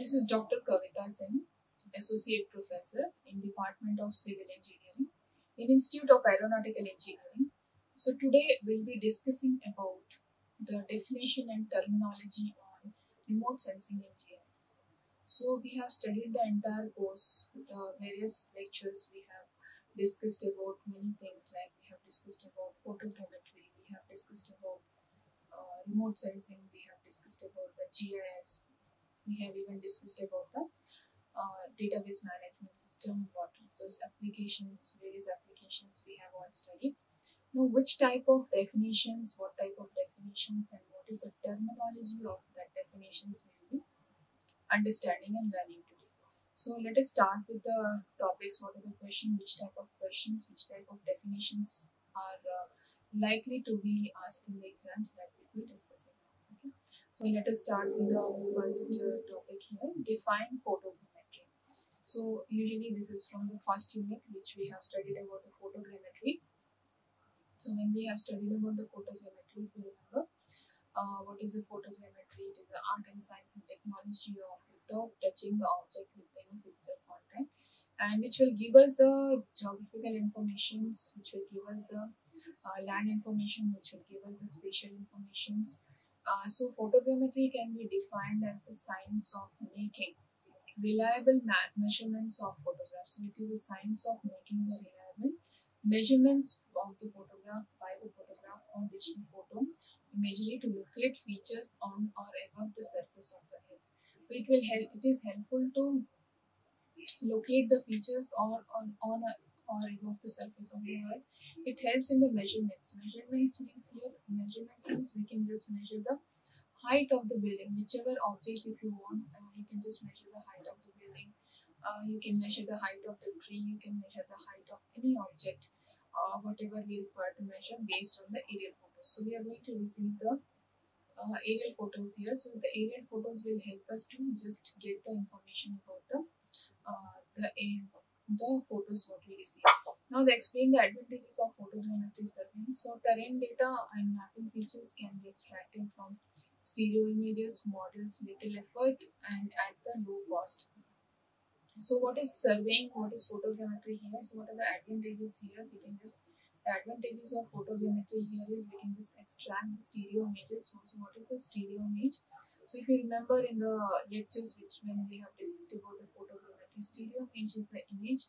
this is Dr. Kavita Singh, Associate Professor in Department of Civil Engineering in Institute of Aeronautical Engineering. So today we'll be discussing about the definition and terminology on remote sensing in GIS. So we have studied the entire course the various lectures we have discussed about many things like we have discussed about photogrammetry, we have discussed about uh, remote sensing, we have discussed about the GIS, we have even discussed about the uh, database management system, what resource applications, various applications we have all studied. Now, which type of definitions, what type of definitions, and what is the terminology of that definitions we will be understanding and learning today. So, let us start with the topics. What are the questions? Which type of questions? Which type of definitions are uh, likely to be asked in the exams that we will be discussing. So let us start with the first uh, topic here, define photogrammetry. So usually this is from the first unit which we have studied about the photogrammetry. So when we have studied about the photogrammetry, if you remember, uh, what is the photogrammetry? It is the art and science and technology of without touching the object with any physical contact and which will give us the geographical informations, which will give us the uh, land information, which will give us the spatial informations, uh, so photogrammetry can be defined as the science of making reliable measurements of photographs. So it is a science of making the reliable measurements of the photograph by the photograph or digital photo imagery to locate features on or above the surface of the earth. So it will help. It is helpful to locate the features or on on a, or above the surface of the earth. It helps in the measurements. Measurements means here measurements means we can just measure the height of the building, whichever object if you want, uh, you can just measure the height of the building. Uh, you can measure the height of the tree. You can measure the height of any object, uh, whatever we require to measure based on the aerial photos. So we are going to receive the uh, aerial photos here. So the aerial photos will help us to just get the information about the uh, the the photos Now they explain the advantages of photogrammetry surveying. So terrain data and mapping features can be extracted from stereo images, models, little effort and at the low cost. So what is surveying? What is photogrammetry here? So what are the advantages here? We can just the advantages of photogrammetry here is we can just extract the stereo images. So, so what is a stereo image? So if you remember in the lectures which when we have discussed about the photogrammetry, stereo image is the image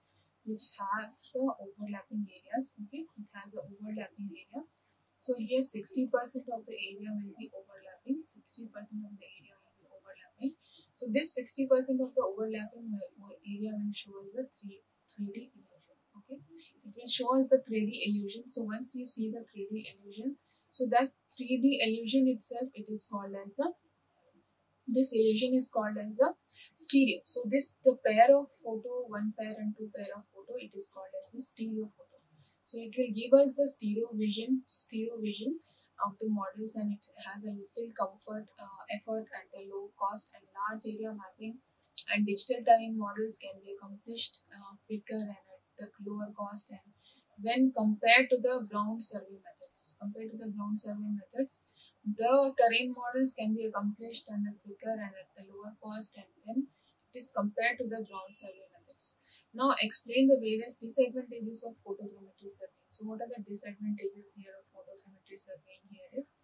which have the overlapping areas. Okay, it has the overlapping area. So here 60% of the area will be overlapping, 60% of the area will be overlapping. So this 60% of the overlapping area will show us the 3, 3D illusion. Okay, it will show us the 3D illusion. So once you see the 3D illusion, so that 3D illusion itself, it is called as the this illusion is called as a stereo. So this the pair of photo, one pair and two pair of photo, it is called as the stereo photo. So it will give us the stereo vision, stereo vision of the models and it has a little comfort uh, effort at the low cost and large area mapping and digital terrain models can be accomplished uh, quicker and at the lower cost and when compared to the ground survey methods. Compared to the ground survey methods, the terrain models can be accomplished and quicker and at the lower cost and when it is compared to the ground survey methods. Now explain the various disadvantages of photogrammetry surveying. So what are the disadvantages here of photogrammetry surveying here is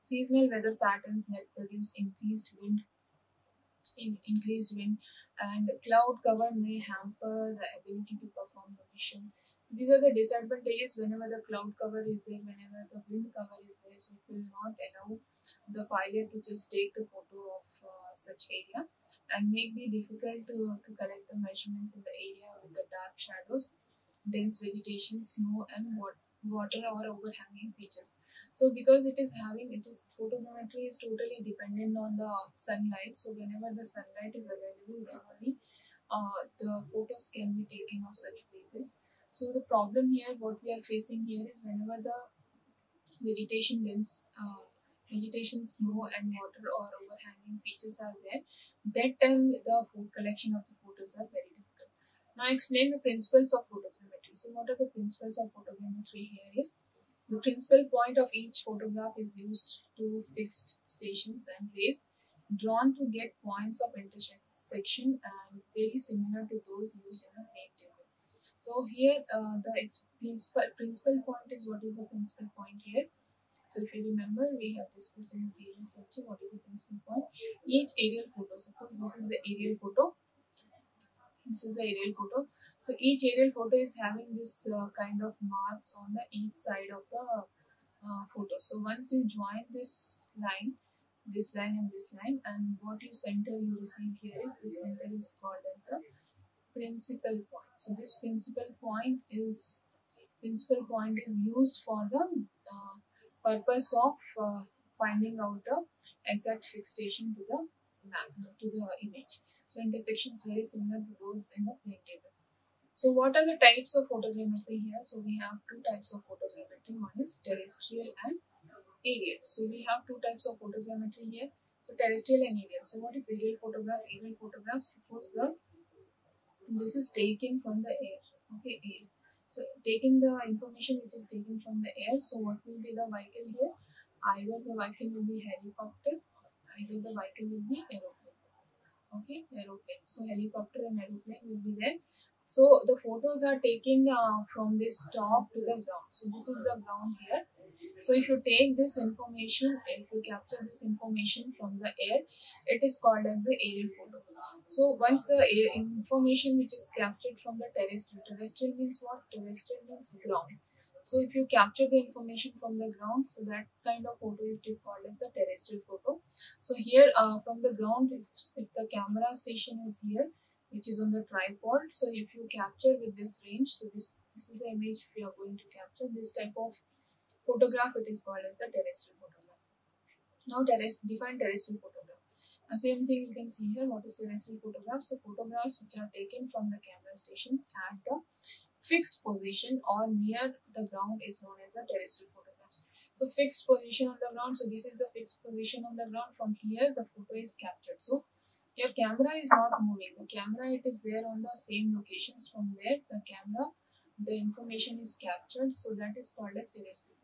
seasonal weather patterns that produce increased wind in increased wind and cloud cover may hamper the ability to perform the mission these are the disadvantages whenever the cloud cover is there, whenever the wind cover is there. So it will not allow the pilot to just take the photo of uh, such area and make be difficult to, to collect the measurements in the area with the dark shadows, dense vegetation, snow and water or overhanging features. So because it is having, it is photogrammetry is totally dependent on the sunlight. So whenever the sunlight is available, only uh, the photos can be taken of such places. So the problem here, what we are facing here is whenever the vegetation dense, uh, vegetation, snow and water or overhanging features are there, that time the collection of the photos are very difficult. Now explain the principles of photogrammetry. So what are the principles of photogrammetry here is, the principal point of each photograph is used to fixed stations and rays drawn to get points of intersection and very similar to those used in the plane table. So here uh, the principal, principal point is what is the principal point here. So if you remember, we have discussed in the previous lecture what is the principal point. Each aerial photo, suppose this is the aerial photo. This is the aerial photo. So each aerial photo is having this uh, kind of marks on the each side of the uh, photo. So once you join this line, this line and this line and what you center you receive here is this center is called as the principal point. So this principal point is principal point is used for the uh, purpose of uh, finding out the exact fixation to the map to the image. So intersection is very similar to those in the plane table. So what are the types of photogrammetry here? So we have two types of photogrammetry. One is terrestrial and aerial. So we have two types of photogrammetry here. So terrestrial and aerial. So what is aerial photograph? Aerial photograph, suppose the this is taken from the air. Okay, air. So taking the information which is taken from the air. So what will be the vehicle here? Either the vehicle will be helicopter, either the vehicle will be aeroplane. Okay, aeroplane. So helicopter and aeroplane will be there. So the photos are taken uh, from this top to the ground. So this is the ground here so if you take this information, if you capture this information from the air, it is called as the aerial photo. So once the information which is captured from the terrestrial, terrestrial means what? Terrestrial means ground. So if you capture the information from the ground, so that kind of photo is called as the terrestrial photo. So here uh, from the ground, if, if the camera station is here, which is on the tripod. So if you capture with this range, so this, this is the image we are going to capture, this type of photograph it is called as the terrestrial photograph. Now terrest define terrestrial photograph. Now same thing you can see here what is terrestrial photographs. So photographs which are taken from the camera stations at the fixed position or near the ground is known as the terrestrial photographs. So fixed position on the ground. So this is the fixed position on the ground. From here the photo is captured. So your camera is not moving. The camera it is there on the same locations. From there the camera the information is captured. So that is called as terrestrial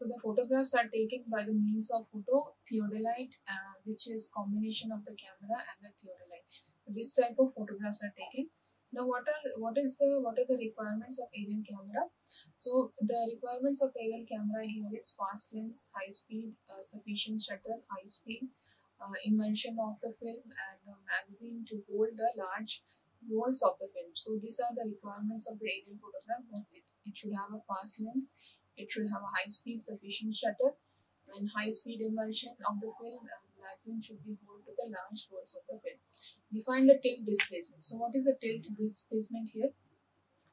so the photographs are taken by the means of photo theodolite, uh, which is combination of the camera and the theodolite. This type of photographs are taken. Now, what are what is the what are the requirements of aerial camera? So the requirements of aerial camera here is fast lens, high speed, uh, sufficient shutter, high speed, uh, emulsion of the film, and a magazine to hold the large rolls of the film. So these are the requirements of the aerial photographs. It, it should have a fast lens, it should have a high speed sufficient shutter and high speed emulsion of the film the magazine should be hold to the large rolls of the film. Define the tilt displacement. So what is the tilt displacement here?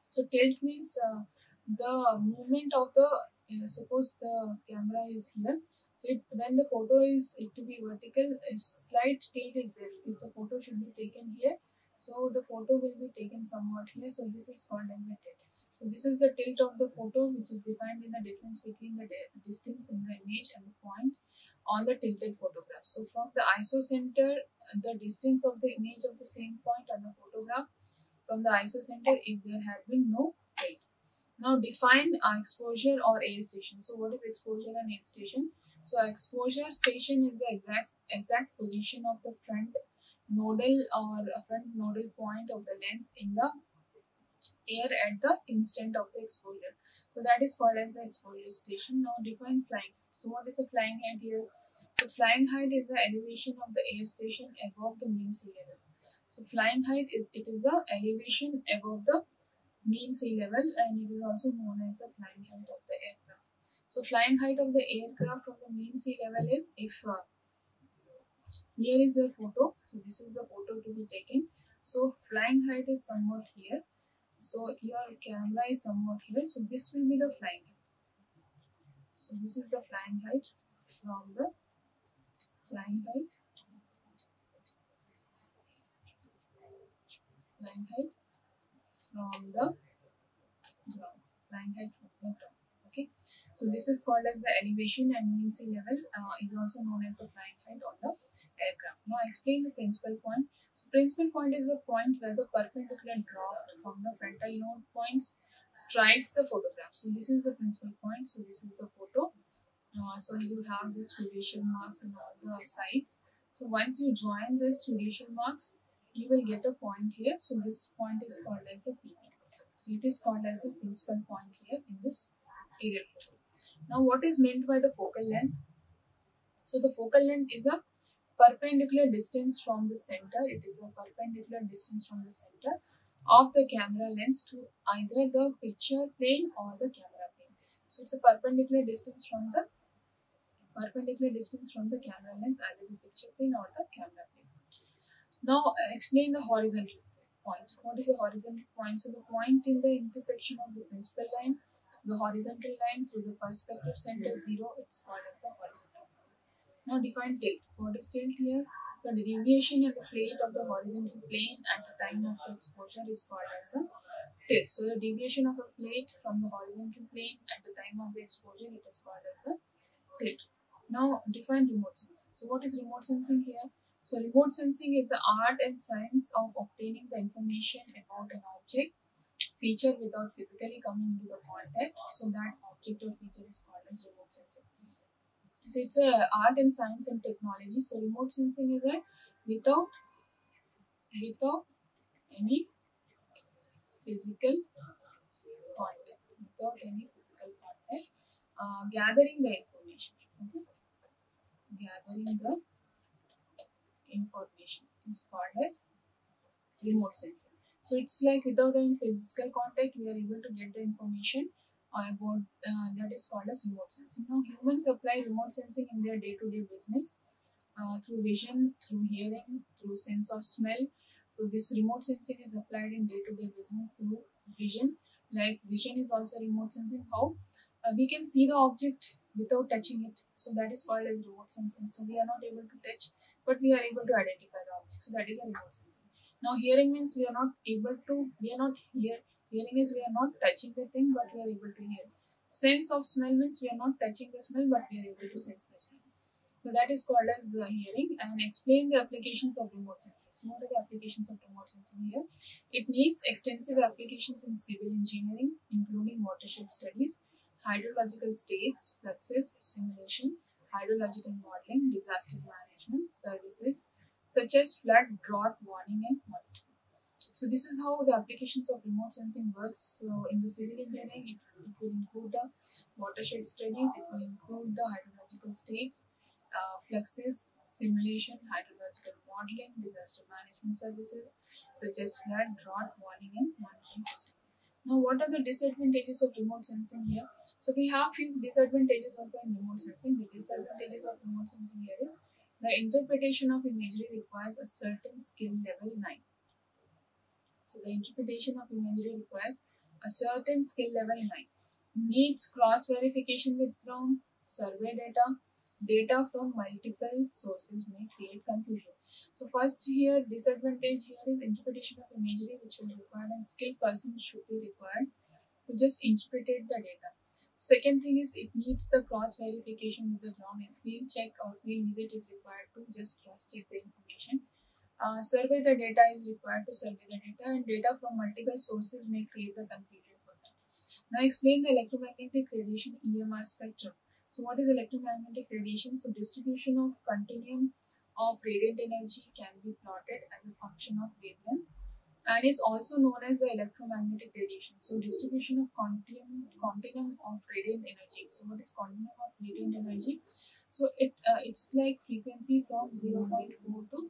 So tilt means uh, the movement of the uh, suppose the camera is here so it, when the photo is it to be vertical if slight tilt is there if the photo should be taken here so the photo will be taken somewhat here so this is called as a tilt so this is the tilt of the photo which is defined in the difference between the distance in the image and the point on the tilted photograph. So from the isocenter, the distance of the image of the same point on the photograph from the isocenter if there had been no tilt. Now define exposure or air station. So what is exposure and air station? So exposure station is the exact exact position of the front nodal or front nodal point of the lens in the air at the instant of the exposure. So that is called as the exposure station. Now define flying. So what is the flying height here? So flying height is the elevation of the air station above the mean sea level. So flying height is it is the elevation above the mean sea level and it is also known as the flying height of the aircraft. So flying height of the aircraft from the mean sea level is if uh, here is a photo. So this is the photo to be taken. So flying height is somewhat here so your camera is somewhat here. So this will be the flying height. So this is the flying height from the flying height. Flying height from the ground. Flying height from the ground. Okay. So this is called as the elevation and mean sea level uh, is also known as the flying height on the aircraft. Now I explain the principal point. So principal point is the point where the perpendicular drop from the frontal node points strikes the photograph. So this is the principal point. So this is the photo. Uh, so you have this variation marks on all the sides. So once you join this fiducial marks, you will get a point here. So this point is called as a PP. So it is called as a principal point here in this aerial photo. Now what is meant by the focal length? So the focal length is a perpendicular distance from the center. It is a perpendicular distance from the center of the camera lens to either the picture plane or the camera plane. So it's a perpendicular distance from the perpendicular distance from the camera lens either the picture plane or the camera plane. Now uh, explain the horizontal point. What is a horizontal point? So the point in the intersection of the principal line, the horizontal line through the perspective center zero, it's called as a horizontal. Now define tilt. What is tilt here? So the deviation in the plate of the horizontal plane at the time of the exposure is called as a tilt. So the deviation of a plate from the horizontal plane at the time of the exposure, it is called as a tilt. Now define remote sensing. So what is remote sensing here? So remote sensing is the art and science of obtaining the information about an object feature without physically coming into the contact. So that object or feature is called as remote sensing. So it's a art and science and technology. So remote sensing is a without without any physical contact, without any physical contact, uh, gathering the information. Okay, gathering the information is called as remote sensing. So it's like without any physical contact, we are able to get the information about uh, that is called as remote sensing. Now humans apply remote sensing in their day-to-day business uh, through vision, through hearing, through sense of smell. So this remote sensing is applied in day-to-day business through vision. Like vision is also remote sensing. How uh, we can see the object without touching it. So that is called as remote sensing. So we are not able to touch, but we are able to identify the object. So that is a remote sensing. Now hearing means we are not able to, we are not hear. Hearing is we are not touching the thing, but we are able to hear. Sense of smell means we are not touching the smell, but we are able to sense the smell. So that is called as uh, hearing and explain the applications of remote sensing. So what are the applications of remote sensing here? It needs extensive applications in civil engineering, including watershed studies, hydrological states, fluxes, simulation, hydrological modeling, disaster management, services such as flood, drought, warning and monitoring. So this is how the applications of remote sensing works. So in the civil engineering, it, it will include the watershed studies, it will include the hydrological states, uh, fluxes, simulation, hydrological modeling, disaster management services such as flood, drought, warning and monitoring system. Now, what are the disadvantages of remote sensing here? So, we have few disadvantages also in remote sensing. The disadvantages of remote sensing here is the interpretation of imagery requires a certain skill level 9. So, the interpretation of imagery requires a certain skill level in mind. Needs cross verification with ground, survey data, data from multiple sources may create confusion. So first here disadvantage here is interpretation of imagery which will require a skilled person should be required to just interpret the data. Second thing is it needs the cross verification with the ground and field check or field visit is required to just cross check the information. Uh, survey the data is required to survey the data and data from multiple sources may create the for that. Now explain the electromagnetic radiation EMR spectrum. So what is electromagnetic radiation? So distribution of continuum of radiant energy can be plotted as a function of wavelength and is also known as the electromagnetic radiation. So distribution of continuum, continuum of radiant energy. So what is continuum of radiant energy? So it uh, it's like frequency from 0 0.4 to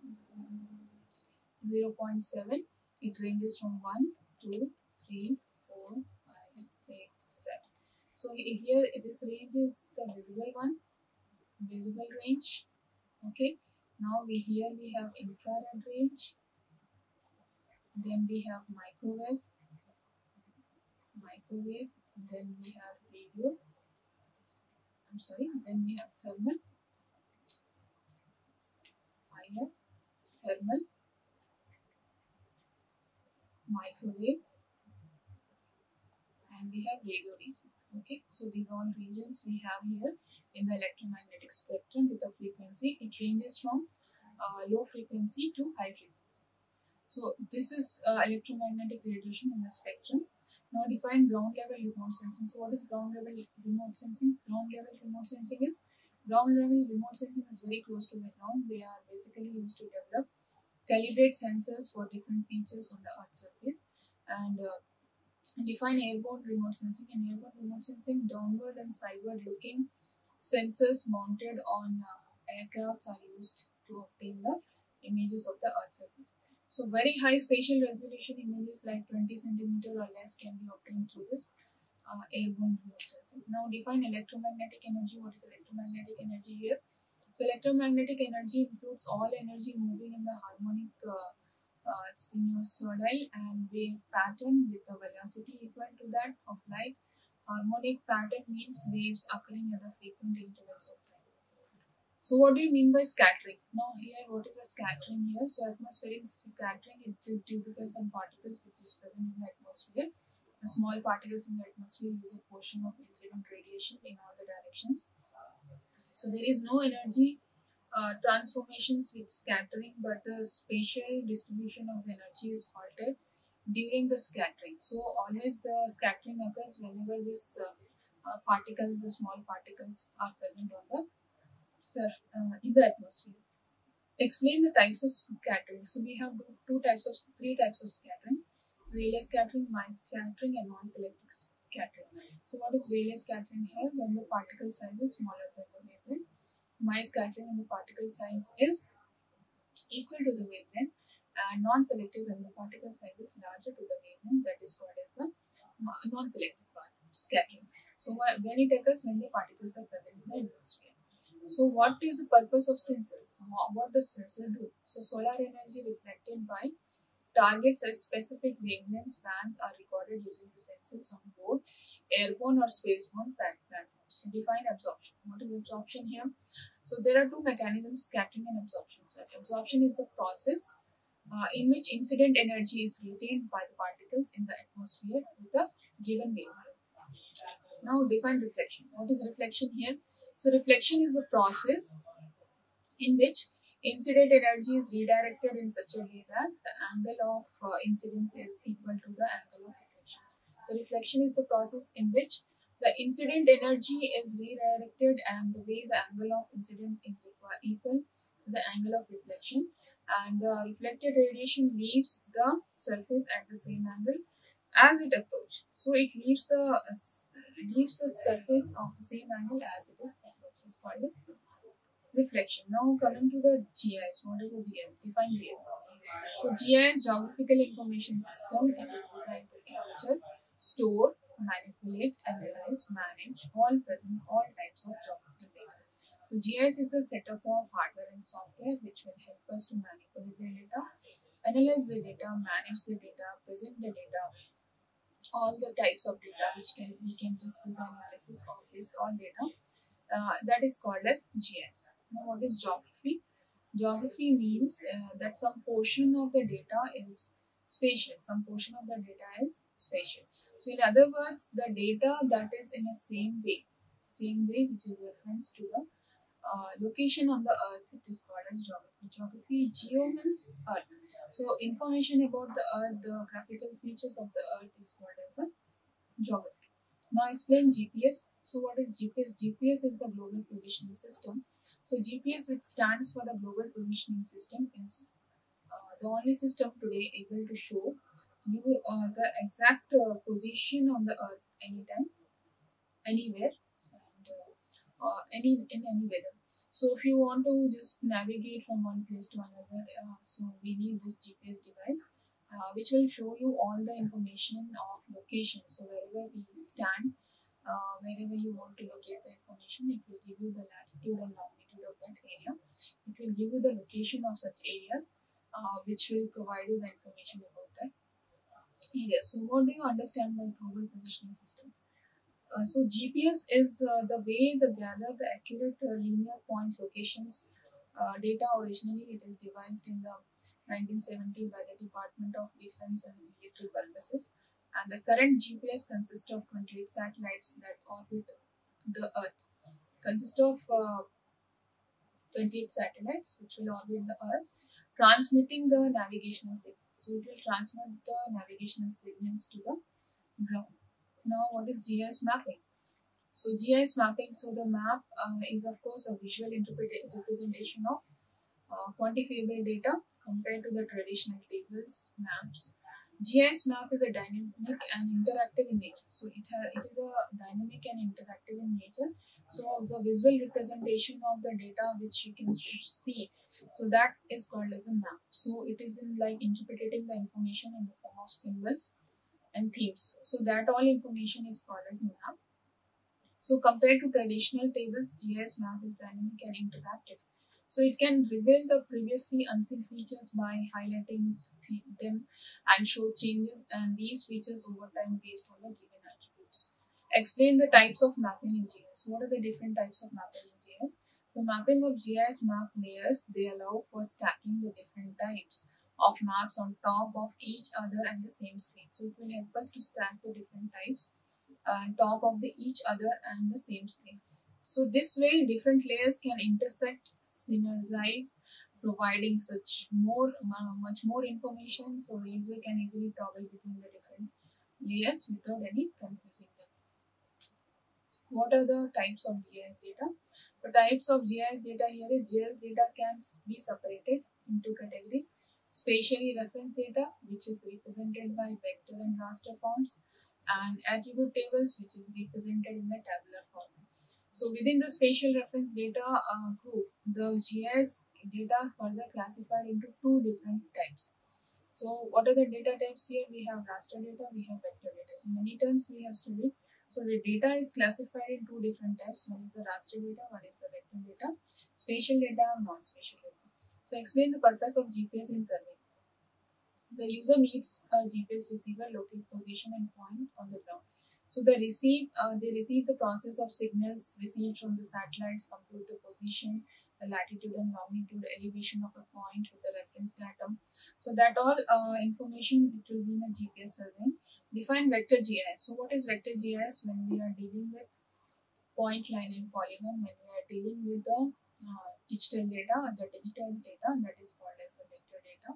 0 0.7. It ranges from 1, 2, 3, 4, 5, 6, 7. So here this range is the visible one, visible range. Okay. Now we here we have infrared range. Then we have microwave, microwave. Then we have radio. I'm sorry. Then we have thermal, fire, thermal, microwave, and we have radio region. Okay, so these all regions we have here in the electromagnetic spectrum with the frequency. It ranges from uh, low frequency to high frequency. So this is uh, electromagnetic radiation in the spectrum. Now define ground level remote sensing. So what is ground level remote sensing? Ground level remote sensing is Ground level remote sensing is very close to the ground. They are basically used to develop, calibrate sensors for different features on the Earth surface, and uh, define airborne remote sensing. And airborne remote sensing, downward and sideward looking sensors mounted on uh, aircrafts are used to obtain the images of the Earth surface. So very high spatial resolution images like 20 centimeter or less can be obtained through this uh, airborne remote sensing. Now define electromagnetic energy. What is electromagnetic energy here? So electromagnetic energy includes all energy moving in the harmonic uh, uh, sinusoidal and wave pattern with a velocity equal to that of light. Harmonic pattern means waves occurring at the frequent intervals of time. So what do you mean by scattering? Now here what is a scattering here? So atmospheric scattering it is due because some particles which is present in the atmosphere the small particles in the atmosphere use a portion of incident radiation in all the directions. So there is no energy uh, transformations with scattering, but the spatial distribution of the energy is altered during the scattering. So always the scattering occurs whenever this uh, uh, particles, the small particles are present on the surf, uh, in the atmosphere. Explain the types of scattering. So we have two types of three types of scattering Rayleigh scattering, Mie scattering, and non-selective scattering. So what is Rayleigh scattering here? When the particle size is smaller than the Mie scattering when the particle size is equal to the wavelength. And non-selective when the particle size is larger to the wavelength. That is called as a uh, non-selective scattering. So when it occurs when the particles are present in the atmosphere. So what is the purpose of sensor? What does sensor do? So solar energy reflected by Targets as specific wavelengths bands are recorded using the sensors on board airborne or spaceborne platforms. define absorption. What is absorption here? So there are two mechanisms, scattering and absorption. So absorption is the process uh, in which incident energy is retained by the particles in the atmosphere with a given wavelength. Now define reflection. What is reflection here? So reflection is the process in which Incident energy is redirected in such a way that the angle of uh, incidence is equal to the angle of reflection. So reflection is the process in which the incident energy is redirected and the way the angle of incident is equal to the angle of reflection and the reflected radiation leaves the surface at the same angle as it approaches. So it leaves the uh, leaves the surface of the same angle as it is approaches called as reflection. Now coming to the GIS. What is a GIS? Define GIS. So GIS, Geographical Information System, it is designed to capture, store, manipulate, analyze, manage all present, all types of geographical data. So GIS is a setup of hardware and software which will help us to manipulate the data, analyze the data, manage the data, present the data, all the types of data which can we can just do the analysis of this all data uh, that is called as GIS. Now, what is geography? Geography means uh, that some portion of the data is spatial, some portion of the data is spatial. So, in other words, the data that is in a same way, same way which is reference to the uh, location on the earth, it is called as geography. Geography, geo means earth. So, information about the earth, the graphical features of the earth is called as a geography. Now explain GPS. So what is GPS? GPS is the global positioning system. So GPS which stands for the global positioning system is uh, the only system today able to show you uh, the exact uh, position on the earth anytime, anywhere and uh, uh, any in any weather. So if you want to just navigate from one place to another, uh, so we need this GPS device uh, which will show you all the information of location. So wherever we stand, uh, wherever you want to locate the information, it will give you the latitude and longitude of that area. It will give you the location of such areas, uh, which will provide you the information about area. So what do you understand by global positioning system? Uh, so GPS is uh, the way the gather the accurate uh, linear point locations uh, data originally it is devised in the 1970 by the Department of Defense and military purposes. And the current GPS consists of 28 satellites that orbit the Earth. Consists of uh, 28 satellites which will orbit the Earth, transmitting the navigational signals. So it will transmit the navigational signals to the ground. Now, what is GIS mapping? So GIS mapping, so the map uh, is of course a visual representation of uh, quantifiable data compared to the traditional tables, maps. GIS map is a dynamic and interactive in nature. So it, it is a dynamic and interactive in nature. So the visual representation of the data which you can see. So that is called as a map. So it is in like interpreting the information in the form of symbols and themes. So that all information is called as a map. So compared to traditional tables, GIS map is dynamic and interactive. So it can reveal the previously unseen features by highlighting them and show changes and these features over time based on the attributes. Explain the types of mapping in GIS. What are the different types of mapping in GIS? So mapping of GIS map layers, they allow for stacking the different types of maps on top of each other and the same screen. So it will help us to stack the different types on top of the each other and the same screen. So this way different layers can intersect, synergize, providing such more much more information so the user can easily toggle between the different layers without any confusing. What are the types of GIS data? The types of GIS data here is GIS data can be separated into categories. Spatially reference data, which is represented by vector and raster forms, and attribute tables, which is represented in the tabular format. So within the spatial reference data uh, group, the GIS data further classified into two different types. So what are the data types here? We have raster data, we have vector data. So many times we have studied. So the data is classified in two different types. One is the raster data, one is the vector data, spatial data, and non-spatial data. So explain the purpose of GPS in survey. The user meets a GPS receiver, locate position and point on the ground. So they receive uh, they receive the process of signals received from the satellites, compute the position, the latitude and longitude, elevation of a point with the reference datum. So that all uh, information it will be in a GPS survey. Define vector GIS. So what is vector GIS when we are dealing with point, line, and polygon? When we are dealing with the uh, digital data, or the digitized data that is called as a vector data.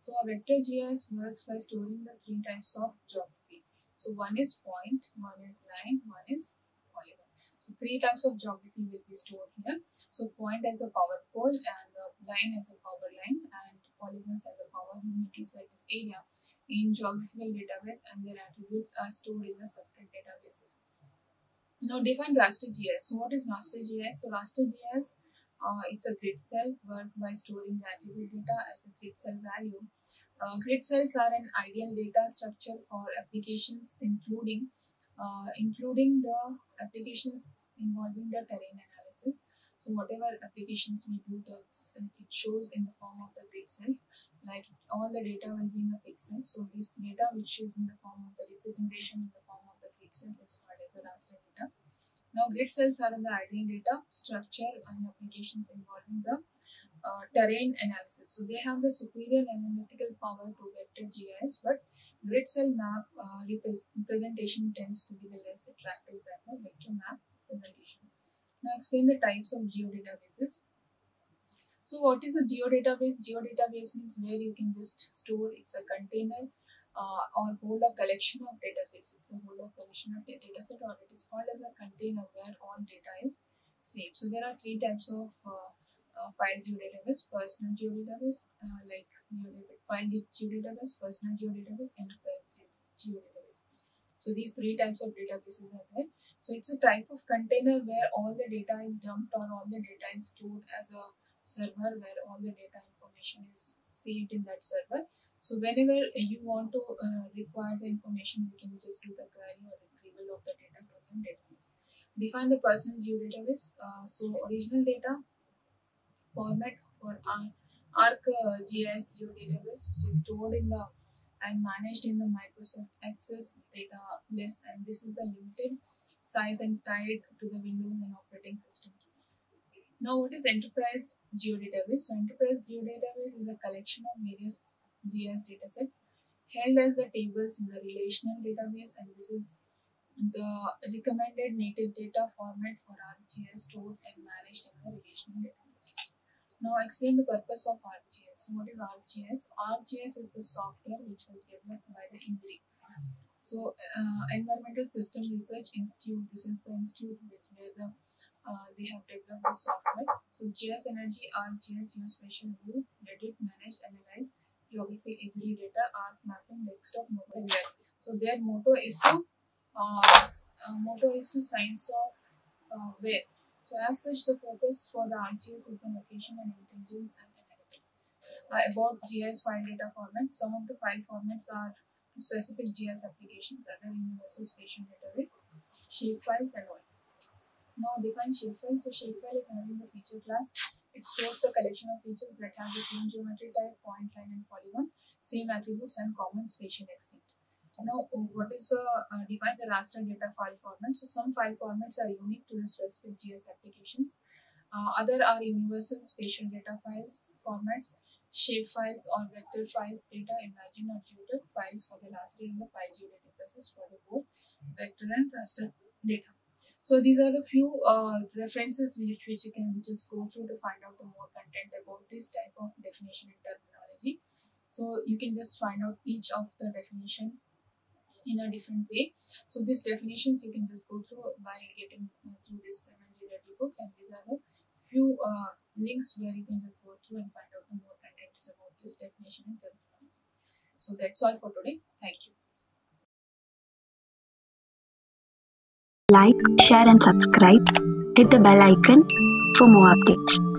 So a vector GIS works by storing the three types of geography so one is point, one is line, one is polygon. So three types of geography will be stored here. So point as a power pole and the line as a power line and polygons as a power unity surface area in geographical database and their attributes are stored in the separate databases. Now define raster GIS. So what is raster GIS? So raster GIS, uh, it's a grid cell worked by storing the attribute data as a grid cell value uh, grid cells are an ideal data structure for applications including uh, including the applications involving the terrain analysis. So whatever applications we do, that's, it shows in the form of the grid cells. Like all the data will be in the pixels. So this data which is in the form of the representation in the form of the grid cells is called as a raster data. Now grid cells are in the ideal data structure and applications involving the uh, terrain analysis. So they have the superior analytical power to vector GIS, but grid cell map uh, representation tends to be the less attractive than the vector map presentation. Now explain the types of geodatabases. So what is a geodatabase? Geodatabase means where you can just store, it's a container uh, or hold a collection of data sets. It's a hold a collection of data set or it is called as a container where all data is saved. So there are three types of uh, uh, file geodatabase, personal geodatabase, uh, like file geodatabase, personal geodatabase, enterprise geodatabase. So these three types of databases are there. So it's a type of container where all the data is dumped or all the data is stored as a server where all the data information is saved in that server. So whenever you want to uh, require the information, you can just do the query or retrieval of the data from the database. Define the personal geodatabase. Uh, so original data format for ArcGIS database, which is stored in the and managed in the Microsoft Access database, and this is the limited size and tied to the Windows and operating system. Now, what is Enterprise Geodatabase? So, Enterprise Geodatabase is a collection of various GIS datasets held as the tables in the relational database, and this is the recommended native data format for ArcGIS stored and managed in the relational database. Now explain the purpose of ArcGIS. So what is ArcGIS? ArcGIS is the software which was developed by the Esri. So, uh, Environmental System Research Institute, this is the institute uh, they have developed this software. So, GIS Energy ArcGIS Geospatial View, edit, manage, analyze, geography, easily data, arc mapping, desktop, mobile web. So, their motto is to uh, uh, motto is to science of uh, where. So, as such, the focus for the ArcGIS is the location and intelligence and analytics. Uh, about GIS file data formats, some of the file formats are specific GIS applications, other universal spatial data grids, shapefiles, and all. Now, define shapefile. So, shapefile is the feature class. It stores a collection of features that have the same geometry type, point, line, and polygon, same attributes, and common spatial extent. Now, what is the uh, define the raster data file format? So, some file formats are unique to the specific GIS applications. Uh, other are universal spatial data files formats, shape files or vector files, data, imagine or tutor files for the raster and the file geodating process for the both vector and raster data. So these are the few uh, references which, which you can just go through to find out the more content about this type of definition and terminology. So you can just find out each of the definition in a different way. So these definitions you can just go through by getting uh, through this MNG book and these are the few uh, links where you can just go through and find out the more contents about this definition and terminology. So that's all for today. Thank you. Like, share, and subscribe. Hit the bell icon for more updates.